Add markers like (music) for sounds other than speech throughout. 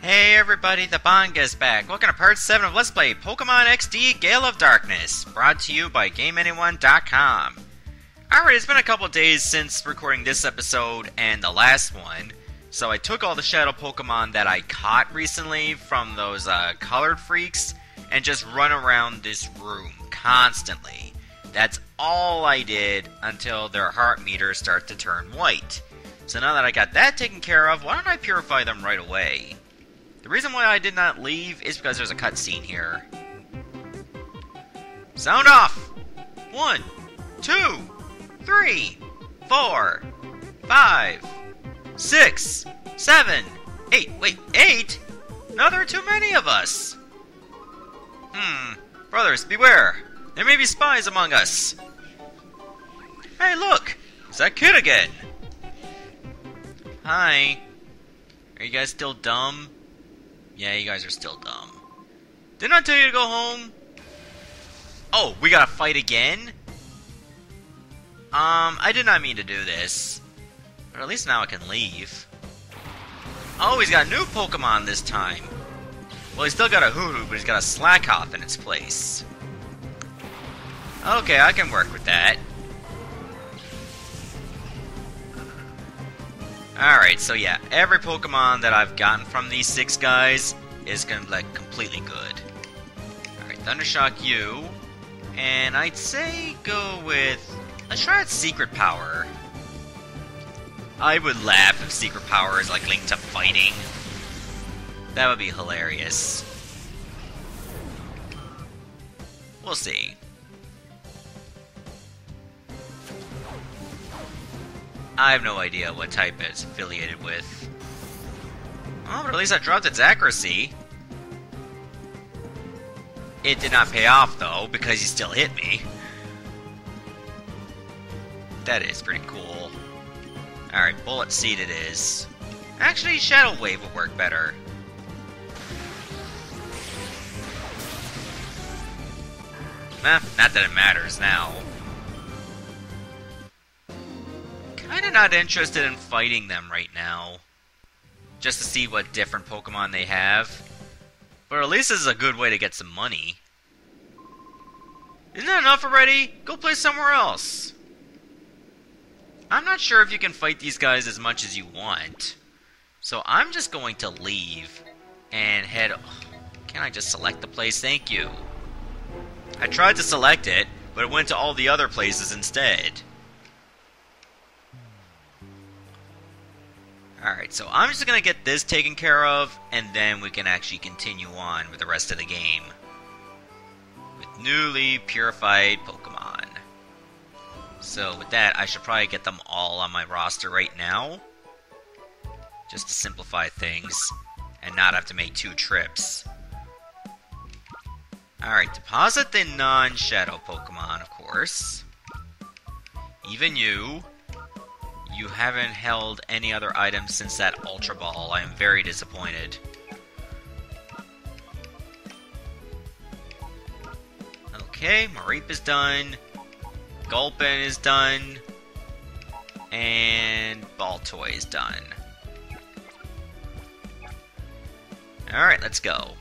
Hey everybody, the Bangaa's back. Welcome to part 7 of Let's Play Pokemon XD Gale of Darkness, brought to you by GameAnyone.com. Alright, it's been a couple days since recording this episode and the last one, so I took all the Shadow Pokemon that I caught recently from those uh, colored freaks and just run around this room constantly. That's all I did until their heart meters start to turn white. So now that I got that taken care of, why don't I purify them right away? The reason why I did not leave is because there's a cutscene here. Sound off! One, two, three, four, five, six, seven, eight. Wait, eight? No, there are too many of us. Hmm. Brothers, beware. There may be spies among us. Hey, look! It's that kid again. Hi. Are you guys still dumb? Yeah, you guys are still dumb. Didn't I tell you to go home? Oh, we gotta fight again? Um, I did not mean to do this. But at least now I can leave. Oh, he's got a new Pokemon this time. Well, he's still got a Hoodoo, but he's got a Slakoth in its place. Okay, I can work with that. Alright, so yeah, every Pokemon that I've gotten from these six guys is gonna be like completely good. Alright, Thundershock you. And I'd say go with let's try out Secret Power. I would laugh if Secret Power is like linked to fighting. That would be hilarious. We'll see. I have no idea what type it's affiliated with. Oh, but at least I dropped its accuracy. It did not pay off, though, because he still hit me. That is pretty cool. Alright, Bullet Seed it is. Actually, Shadow Wave would work better. Nah, not that it matters now. Kinda not interested in fighting them right now. Just to see what different Pokemon they have. But at least this is a good way to get some money. Isn't that enough already? Go play somewhere else. I'm not sure if you can fight these guys as much as you want. So I'm just going to leave and head... Can I just select the place? Thank you. I tried to select it, but it went to all the other places instead. Alright, so I'm just gonna get this taken care of, and then we can actually continue on with the rest of the game. With newly purified Pokemon. So with that, I should probably get them all on my roster right now. Just to simplify things, and not have to make two trips. Alright, deposit the non-Shadow Pokemon, of course. Even you. You haven't held any other items since that Ultra Ball. I am very disappointed. Okay, Mareep is done. Gulpin is done. And Baltoy is done. Alright, let's go.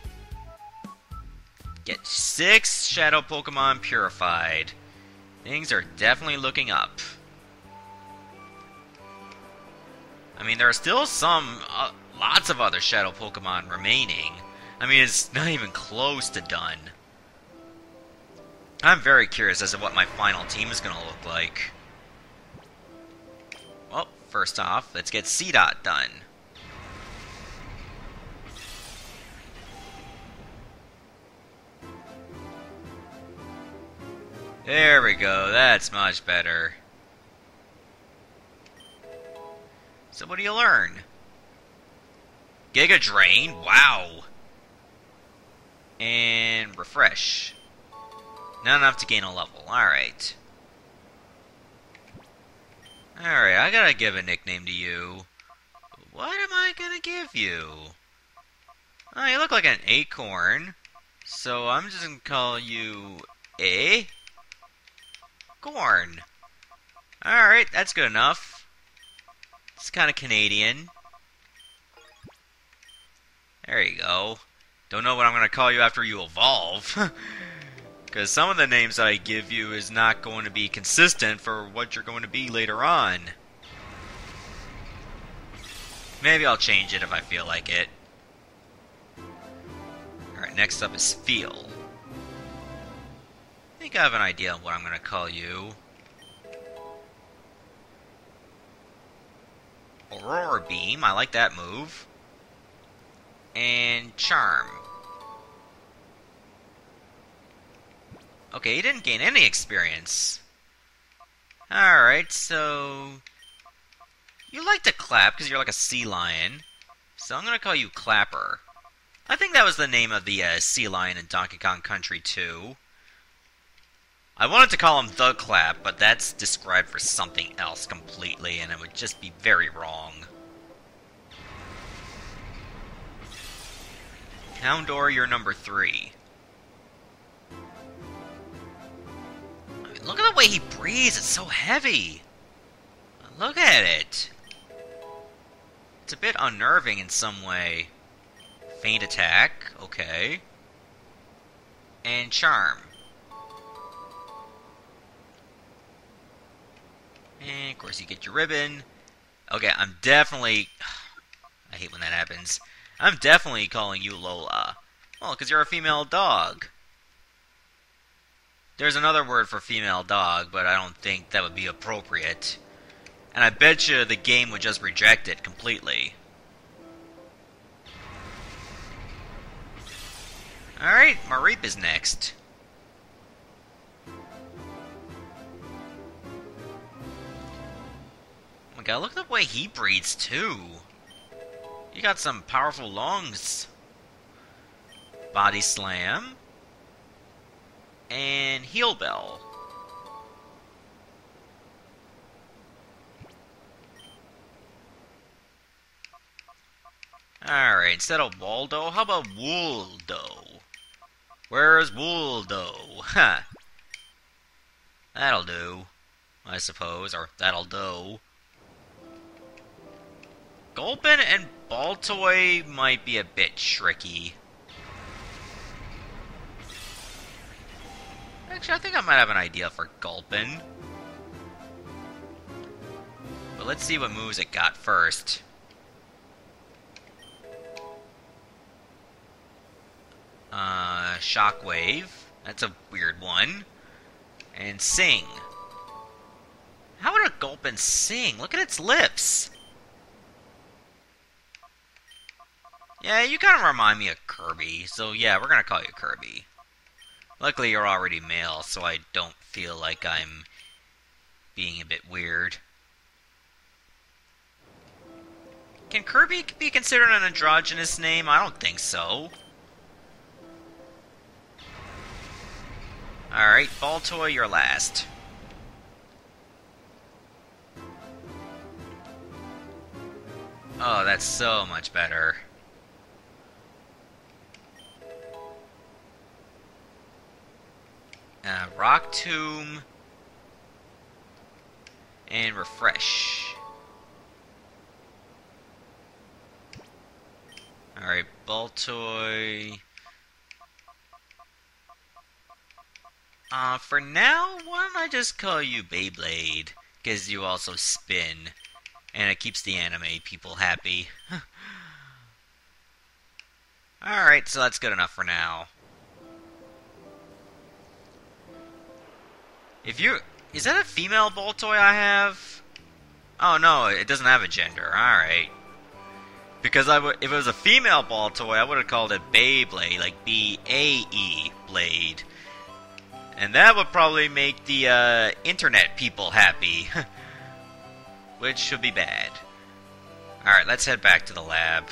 Get six Shadow Pokemon purified. Things are definitely looking up. I mean, there are still some, uh, lots of other Shadow Pokemon remaining. I mean, it's not even close to done. I'm very curious as to what my final team is going to look like. Well, first off, let's get Seedot done. There we go, that's much better. So what do you learn? Giga Drain? Wow! And refresh. Not enough to gain a level. Alright. Alright, I gotta give a nickname to you. What am I gonna give you? Oh, you look like an acorn. So I'm just gonna call you A? Corn. Alright, that's good enough. It's kind of Canadian. There you go. Don't know what I'm going to call you after you evolve. (laughs) Because some of the names that I give you is not going to be consistent for what you're going to be later on. Maybe I'll change it if I feel like it. Alright, next up is Spheal. I think I have an idea of what I'm going to call you. Aurora Beam, I like that move. And Charm. Okay, he didn't gain any experience. Alright, so... You like to clap because you're like a sea lion. So I'm gonna call you Clapper. I think that was the name of the uh, sea lion in Donkey Kong Country 2. I wanted to call him The Clap, but that's described for something else completely, and it would just be very wrong. Houndour, you're number three. Look at the way he breathes, it's so heavy. Look at it. It's a bit unnerving in some way. Faint attack, okay. And charm. And of course you get your ribbon. Okay, I'm definitely... (sighs) I hate when that happens. I'm definitely calling you Lola. Well, because you're a female dog. There's another word for female dog, but I don't think that would be appropriate. And I bet you the game would just reject it completely. Alright, Mareep is next. Look at the way he breathes too. You got some powerful lungs. Body slam and Heal Bell. Alright, instead of Waldo, how about Wooldo? Where's Wooldo? Ha! That'll do, I suppose, or that'll do. Gulpin and Baltoy might be a bit tricky. Actually, I think I might have an idea for Gulpin. But let's see what moves it got first. Uh, Shockwave. That's a weird one. And Sing. How would a Gulpin sing? Look at its lips! Yeah, you kind of remind me of Kirby, so yeah, we're gonna call you Kirby. Luckily, you're already male, so I don't feel like I'm being a bit weird. Can Kirby be considered an androgynous name? I don't think so. Alright, Baltoy, you're last. Oh, that's so much better. Uh, Rock Tomb. And Refresh. Alright, Baltoy. Uh, for now, why don't I just call you Beyblade? Because you also spin. And it keeps the anime people happy. (laughs) Alright, so that's good enough for now. If you... Is that a female Baltoy I have? Oh, no, it doesn't have a gender. Alright. Because I would, if it was a female Baltoy, I would have called it Beyblade, like B-A-E Blade. And that would probably make the uh, internet people happy. (laughs) Which should be bad. Alright, let's head back to the lab.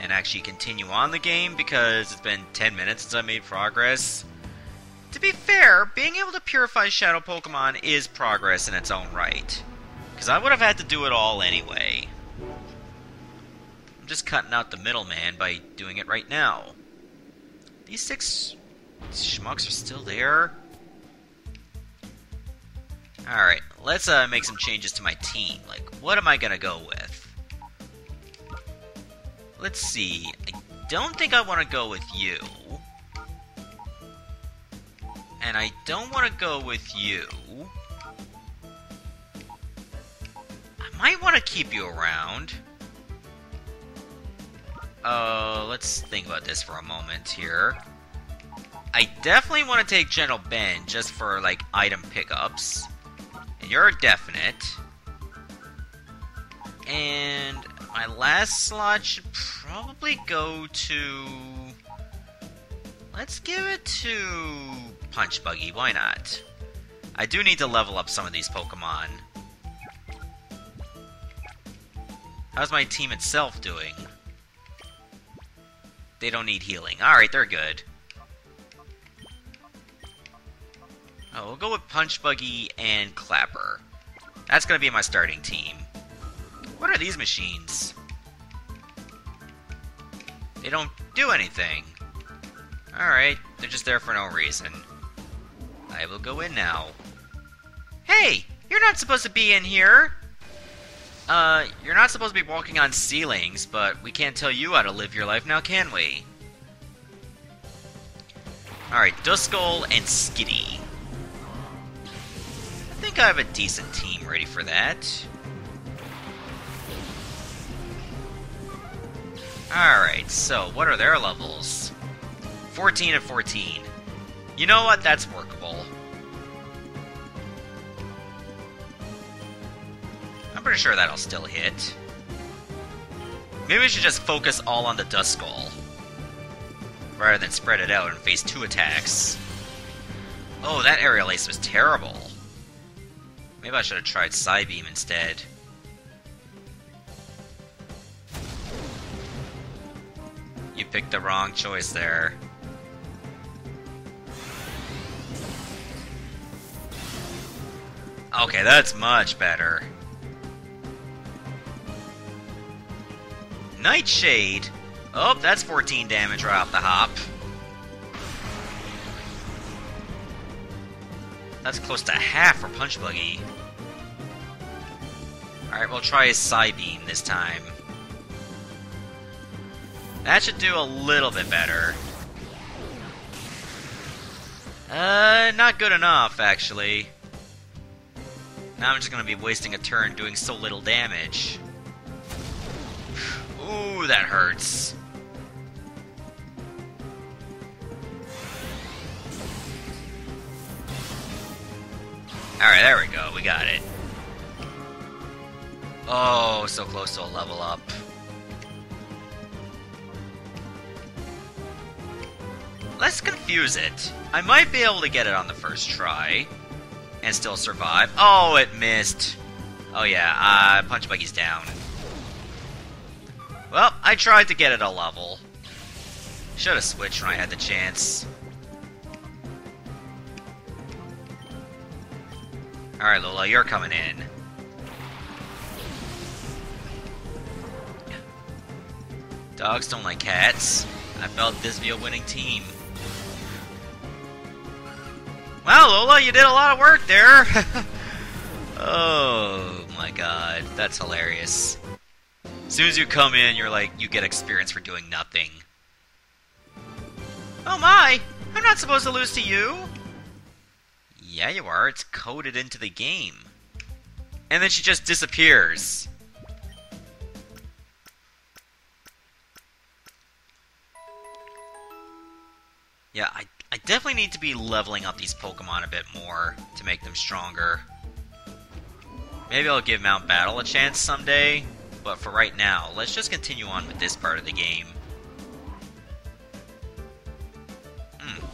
And actually continue on the game because it's been 10 minutes since I made progress. To be fair, being able to purify Shadow Pokemon is progress in its own right. Because I would have had to do it all anyway. I'm just cutting out the middleman by doing it right now. These six schmucks are still there? Alright, let's uh, make some changes to my team. Like, what am I gonna go with? Let's see. I don't think I want to go with you. And I don't want to go with you. I might want to keep you around. Uh, let's think about this for a moment here. I definitely want to take Gentle Ben just for, like, item pickups. And you're definite. And my last slot should probably go to... Let's give it to Punch Buggy, why not? I do need to level up some of these Pokemon. How's my team itself doing? They don't need healing. Alright, they're good. Oh, we'll go with Punch Buggy and Clapper. That's gonna be my starting team. What are these machines? They don't do anything. Alright, they're just there for no reason. I will go in now. Hey! You're not supposed to be in here! Uh, you're not supposed to be walking on ceilings, but we can't tell you how to live your life now, can we? Alright, Duskull and Skitty. I think I have a decent team ready for that. Alright, so what are their levels? 14 and 14. You know what? That's workable. I'm pretty sure that'll still hit. Maybe we should just focus all on the Duskull. Rather than spread it out and face two attacks. Oh, that Aerial Ace was terrible. Maybe I should have tried Psybeam instead. You picked the wrong choice there. Okay, that's much better. Nightshade! Oh, that's 14 damage right off the hop. That's close to half for Punch Buggy. Alright, we'll try his Psybeam this time. That should do a little bit better. Uh, not good enough, actually. Now I'm just gonna be wasting a turn doing so little damage. Ooh, that hurts. Alright, there we go. We got it. Oh, so close to a level up. Let's confuse it. I might be able to get it on the first try. And still survive. Oh, it missed. Oh yeah, uh, Punch Buggy's down. Well, I tried to get it a level. Should have switched when I had the chance. Alright, Lola, you're coming in. Dogs don't like cats. I felt this be a winning team. Wow, Lola, you did a lot of work there! (laughs) oh my god, that's hilarious. As soon as you come in, you're like, you get experience for doing nothing. Oh my! I'm not supposed to lose to you! Yeah, you are. It's coded into the game. And then she just disappears. Yeah, I, I definitely need to be leveling up these Pokemon a bit more to make them stronger. Maybe I'll give Mount Battle a chance someday, but for right now, let's just continue on with this part of the game. Hmm.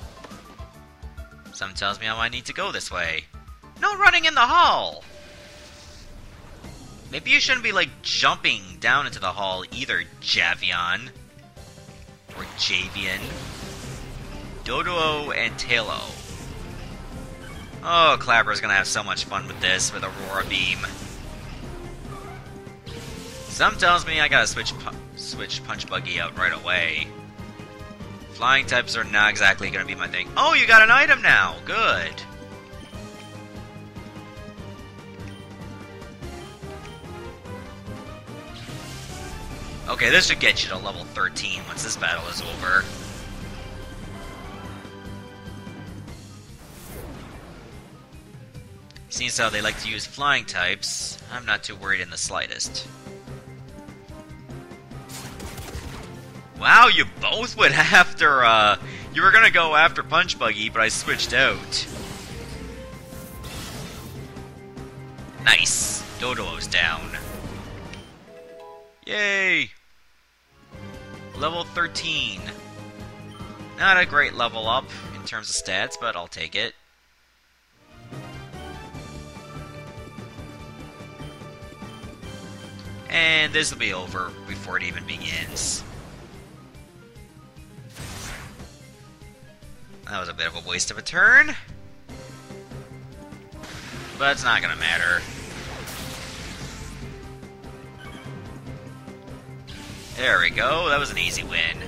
Something tells me I might need to go this way. No running in the hall! Maybe you shouldn't be, like, jumping down into the hall either, Javion. Or Javian. Doduo and Taillow. Oh, Clapper's gonna have so much fun with this, with Aurora Beam. Some tells me I gotta switch pu switch Punch Buggy out right away. Flying types are not exactly gonna be my thing. Oh, you got an item now! Good! Okay, this should get you to level 13 once this battle is over. Seeing how they like to use flying types, I'm not too worried in the slightest. Wow, you both went (laughs) after, uh... You were gonna go after Punch Buggy, but I switched out. Nice. Doduo's down. Yay! Level 13. Not a great level up in terms of stats, but I'll take it. And this will be over before it even begins. That was a bit of a waste of a turn. But it's not gonna matter. There we go, that was an easy win.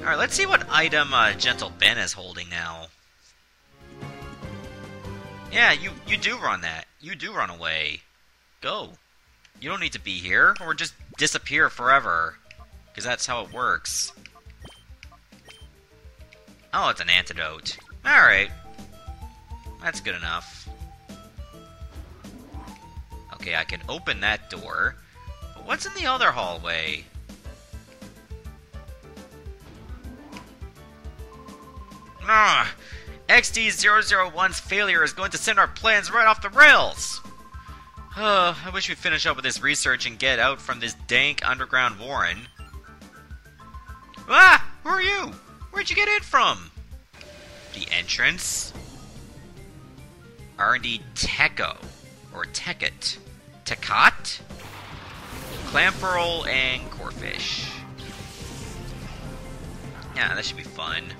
Alright, let's see what item uh, Gentle Ben is holding now. Yeah, you, you do run that. You do run away. Go. You don't need to be here, or just disappear forever. Because that's how it works. Oh, it's an antidote. Alright. That's good enough. Okay, I can open that door. But what's in the other hallway? Ah! XD001's failure is going to send our plans right off the rails! Uh, I wish we'd finish up with this research and get out from this dank underground warren. Ah! Who are you? Where'd you get in from? The entrance? R&D Techo. Or Tekit. Tekot? Clamperl and Corphish. Yeah, that should be fun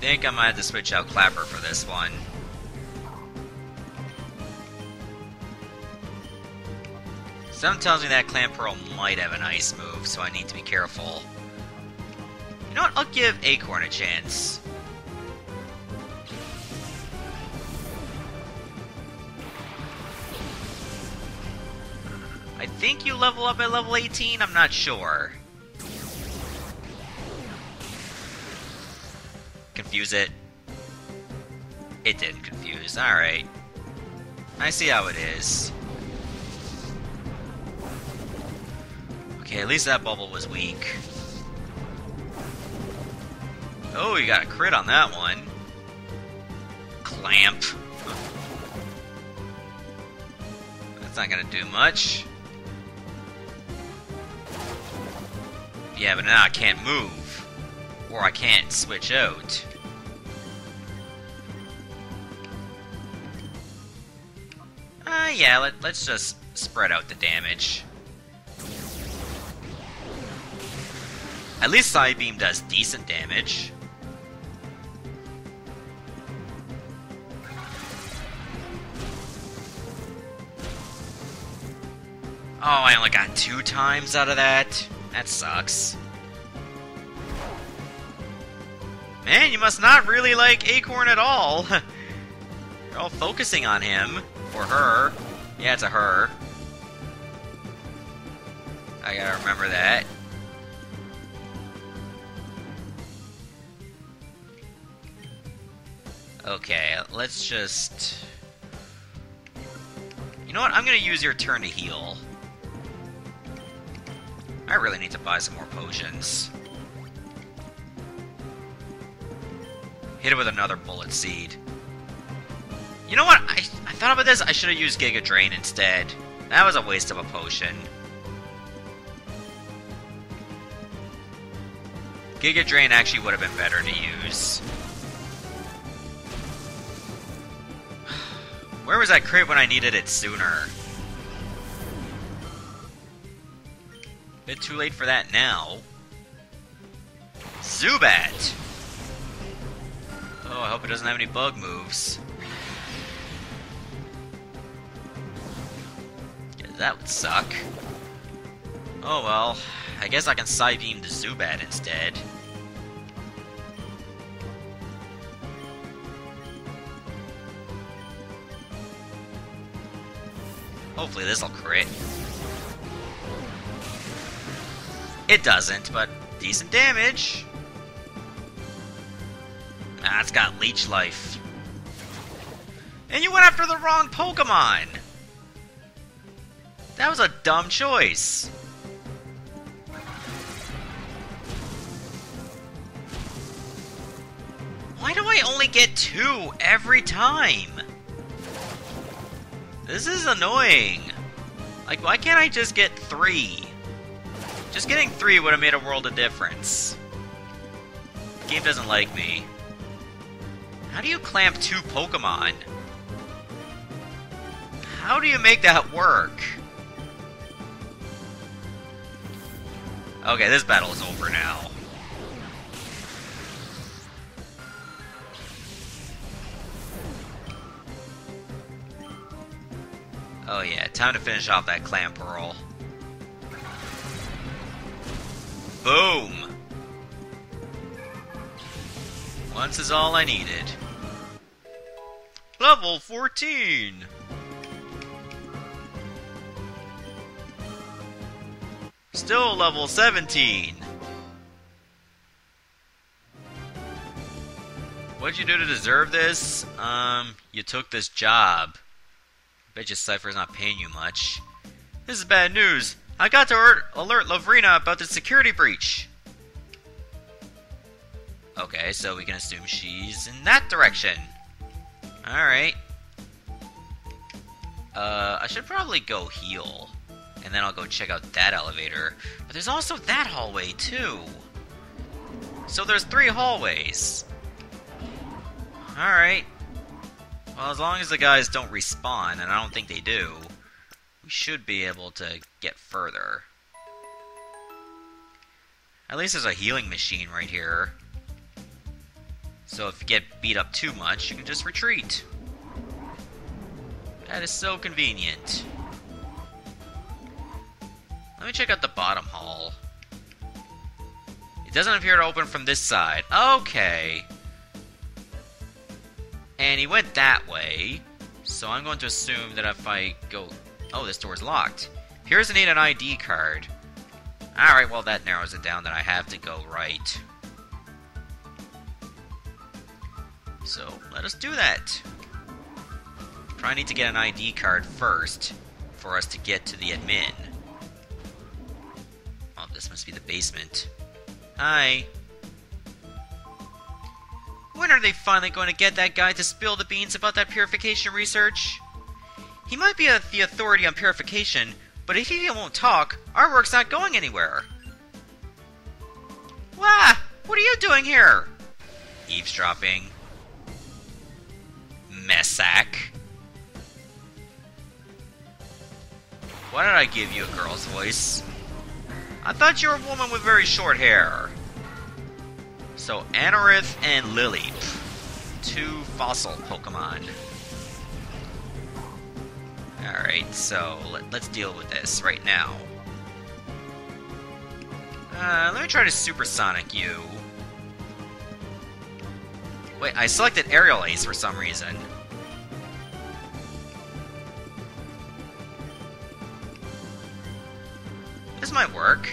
think I might have to switch out Clapper for this one. Some tells me that Clamperl might have an ice move, so I need to be careful. You know what? I'll give Acorn a chance. I think you level up at level 18, I'm not sure. Confuse it? It didn't confuse. Alright. I see how it is. Okay, at least that bubble was weak. Oh, you got a crit on that one. Clamp. That's not gonna do much. Yeah, but now I can't move. Or I can't switch out. Uh, yeah, let, let's just spread out the damage. At least Psybeam does decent damage. Oh, I only got two times out of that? That sucks. Man, you must not really like Acorn at all. (laughs) You're all focusing on him. Or her. Yeah, it's a her. I gotta remember that. Okay, let's just... You know what? I'm gonna use your turn to heal. I really need to buy some more potions. Hit it with another bullet seed. You know what? I, I thought about this. I should have used Giga Drain instead. That was a waste of a potion. Giga Drain actually would have been better to use. (sighs) Where was that crit when I needed it sooner? Bit too late for that now. Zubat! Oh, I hope it doesn't have any bug moves. That would suck. Oh well, I guess I can Psybeam the Zubat instead. Hopefully this'll crit. It doesn't, but decent damage. Ah, it's got leech life. And you went after the wrong Pokemon! That was a dumb choice. Why do I only get two every time? This is annoying. Like, why can't I just get three? Just getting three would have made a world of difference. The game doesn't like me. How do you clamp two Pokemon? How do you make that work? Okay, this battle is over now. Oh yeah, time to finish off that Clamperl. Boom! Once is all I needed. Level 14! Still level 17! What'd you do to deserve this? Um, you took this job. Bet you Cipher's not paying you much. This is bad news. I got to alert, alert Lovrina about the security breach. Okay, so we can assume she's in that direction. Alright. Uh, I should probably go heal. And then I'll go check out that elevator. But there's also that hallway, too. So there's three hallways. Alright. Well, as long as the guys don't respawn, and I don't think they do, we should be able to get further. At least there's a healing machine right here. So if you get beat up too much, you can just retreat. That is so convenient. Let me check out the bottom hall. It doesn't appear to open from this side. Okay. And he went that way. So I'm going to assume that if I go... Oh, this door's locked. Here's to need an ID card. Alright, well that narrows it down that I have to go right. So, let us do that. Probably need to get an ID card first for us to get to the admin. This must be the basement. Hi. When are they finally going to get that guy to spill the beans about that purification research? He might be a, the authority on purification, but if he won't talk, our work's not going anywhere. Wah! What are you doing here? Eavesdropping. Messack. Why did I give you a girl's voice? I thought you were a woman with very short hair. So, Anorith and Lileep. Two fossil Pokemon. Alright, so let, us deal with this right now. Uh, let me try to Supersonic you. Wait, I selected Aerial Ace for some reason. This might work.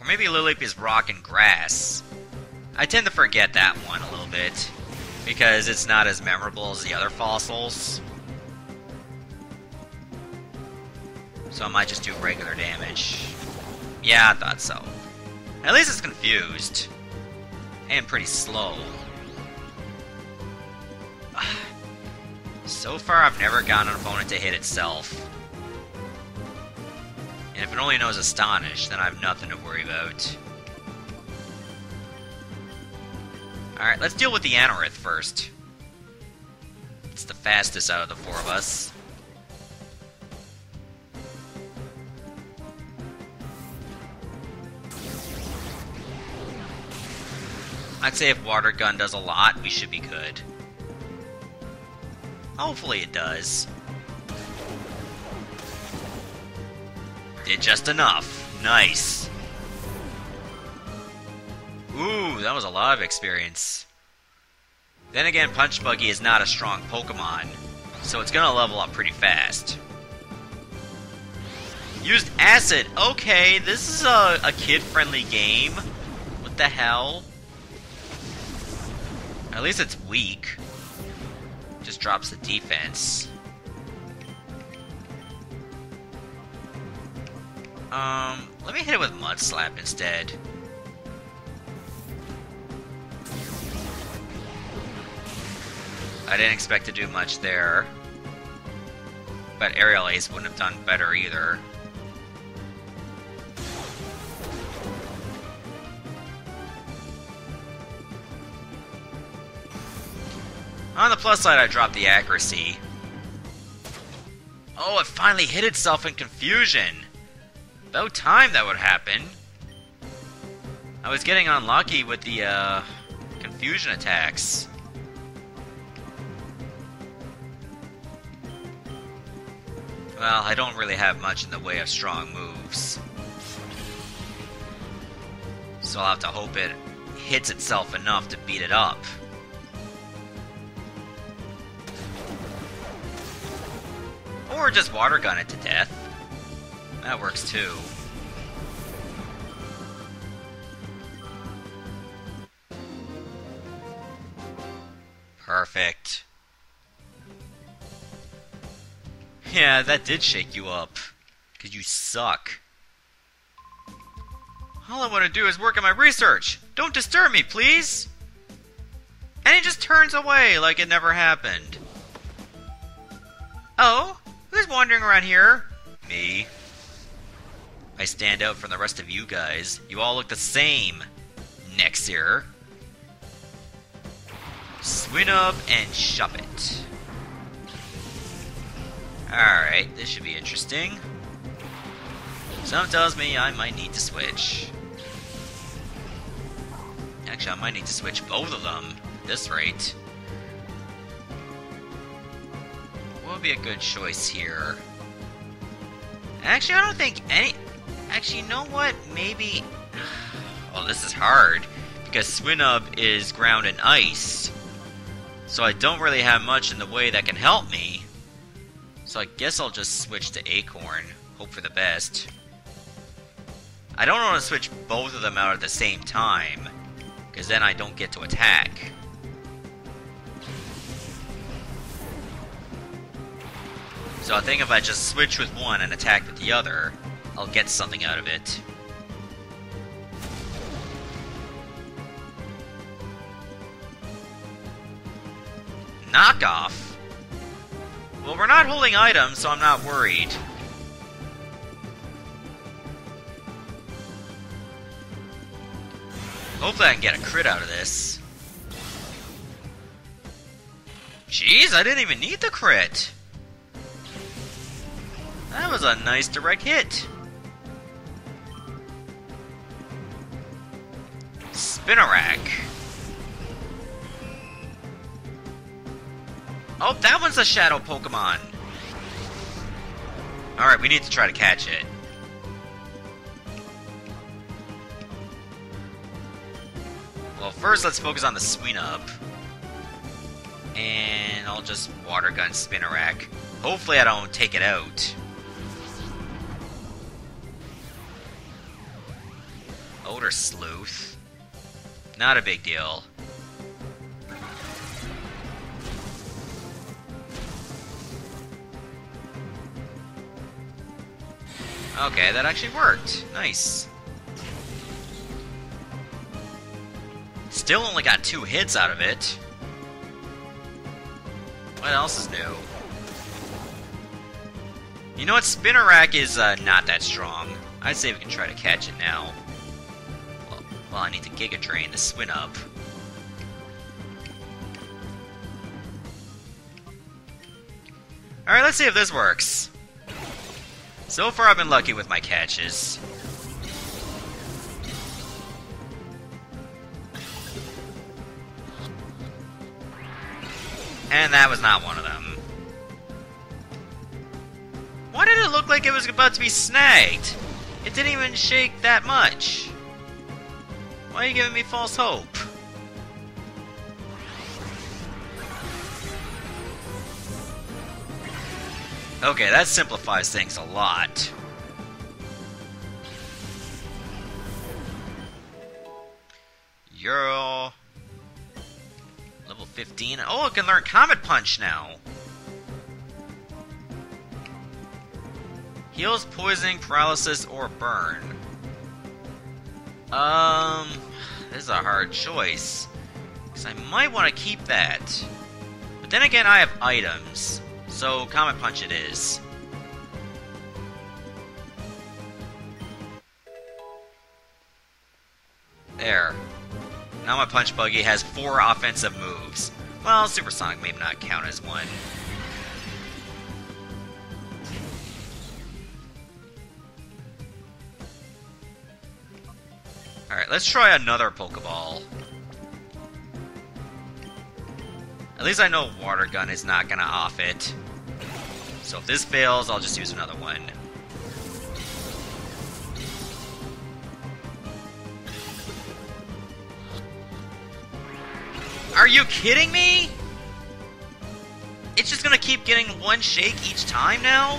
Or maybe Lileep is rock and grass. I tend to forget that one a little bit, because it's not as memorable as the other fossils. So I might just do regular damage. Yeah, I thought so. At least it's confused. And pretty slow. (sighs) So far, I've never gotten an opponent to hit itself. And if it only knows Astonish, then I have nothing to worry about. Alright, let's deal with the Anorith first. It's the fastest out of the four of us. I'd say if Water Gun does a lot, we should be good. Hopefully it does. Did just enough. Nice. Ooh, that was a lot of experience. Then again, Punch Buggy is not a strong Pokemon, so it's gonna level up pretty fast. Used Acid. Okay, this is a, a kid-friendly game. What the hell? At least it's weak. Just drops the defense. Um, let me hit it with Mud Slap instead. I didn't expect to do much there. But Aerial Ace wouldn't have done better either. On the plus side, I dropped the accuracy. Oh, it finally hit itself in confusion! About time that would happen. I was getting unlucky with the, uh, confusion attacks. Well, I don't really have much in the way of strong moves. So I'll have to hope it hits itself enough to beat it up. Or just water gun it to death. That works too. Perfect. Yeah, that did shake you up. Because you suck. All I want to do is work on my research. Don't disturb me, please. And he just turns away like it never happened. Oh? Who's wandering around here? Me. I stand out from the rest of you guys. You all look the same. Nexir. Swinub and shove it. Alright, this should be interesting. Something tells me I might need to switch. Actually, I might need to switch both of them this rate. Would be a good choice here? Actually, I don't think any... Actually, you know what? Maybe... (sighs) Well, this is hard. Because Swinub is ground and ice. So I don't really have much in the way that can help me. So I guess I'll just switch to Acorn. Hope for the best. I don't want to switch both of them out at the same time. Because then I don't get to attack. So I think if I just switch with one and attack with the other, I'll get something out of it. Knockoff? Well, we're not holding items, so I'm not worried. Hopefully I can get a crit out of this. Jeez, I didn't even need the crit! That was a nice direct hit. Spinarak. Oh, that one's a shadow Pokemon. Alright, we need to try to catch it. Well, first let's focus on the Swinub. And I'll just Water Gun Spinarak. Hopefully I don't take it out. Odor Sleuth. Not a big deal. Okay, that actually worked. Nice. Still only got two hits out of it. What else is new? You know what? Spinarak is uh, not that strong. I'd say we can try to catch it now. Well, I need to Giga Drain this the Swinub. Alright, let's see if this works. So far I've been lucky with my catches. And that was not one of them. Why did it look like it was about to be snagged? It didn't even shake that much. Why are you giving me false hope? Okay, that simplifies things a lot. You're level 15. Oh, I can learn Comet Punch now. Heals poisoning, paralysis, or burn. Um this is a hard choice. Because I might want to keep that. But then again, I have items. So, Comet Punch it is. There. Now my Punch Buggy has four offensive moves. Well, Supersonic may not count as one. Let's try another Pokeball. At least I know Water Gun is not gonna off it. So if this fails, I'll just use another one. Are you kidding me? It's just gonna keep getting one shake each time now?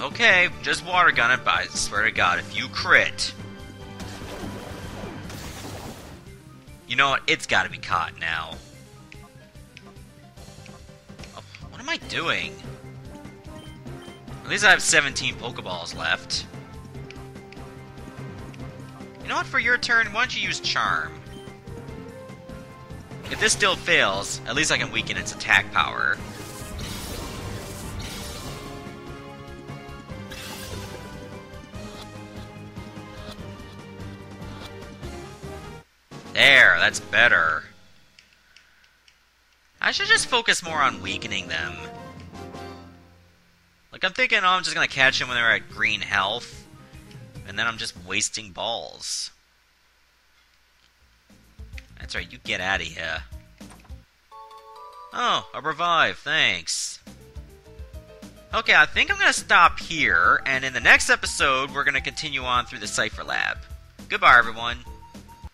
Okay, just water gun it, but I swear to god, if you crit... You know what? It's gotta be caught now. Oh, what am I doing? At least I have 17 Pokeballs left. You know what? For your turn, why don't you use Charm? If this still fails, at least I can weaken its attack power. There, that's better. I should just focus more on weakening them. Like, I'm thinking, oh, I'm just gonna catch them when they're at green health, and then I'm just wasting balls. That's right, you get out of here. Oh, a revive, thanks. Okay, I think I'm gonna stop here, and in the next episode, we're gonna continue on through the Cipher Lab. Goodbye, everyone.